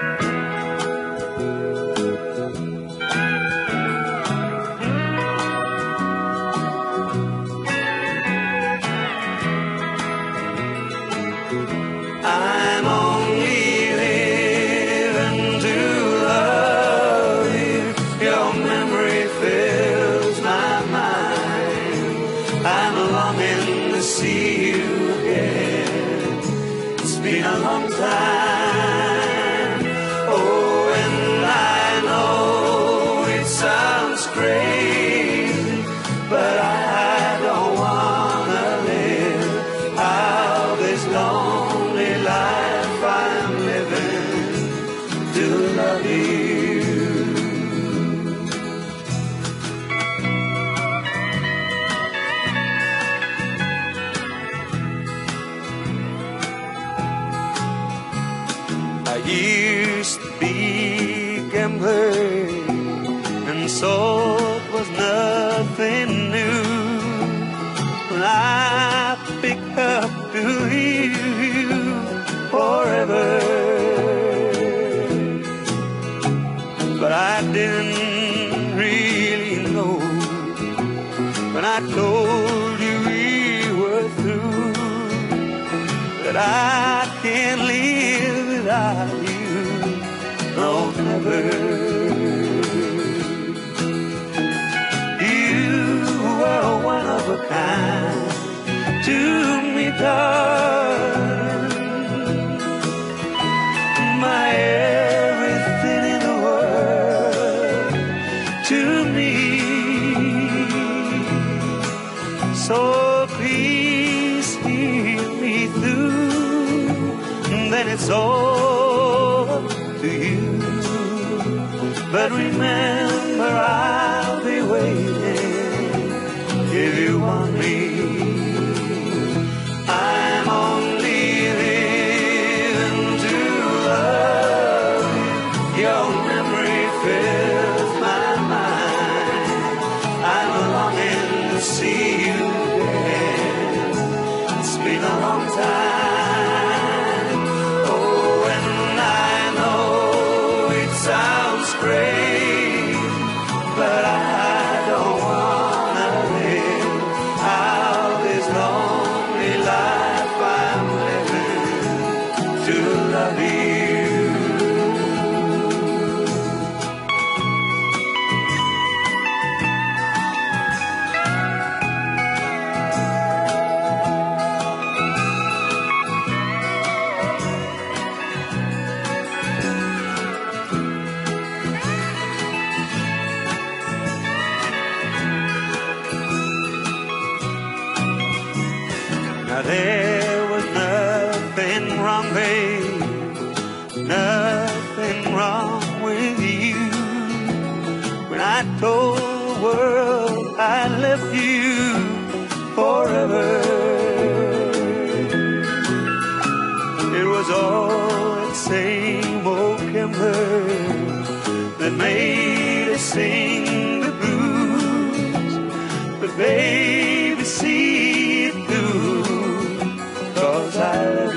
I'm used to be a gambler, and so it was nothing new. When I picked up to you forever, but I didn't really know when I told you we were through that I can't live without it's all to you. But remember, I'll be waiting if you want me. I'm only living to love you. Now there was nothing wrong, babe, nothing wrong with you. When I told the world I left you forever, it was all that same old Kimber that made us sing the blues. But baby, see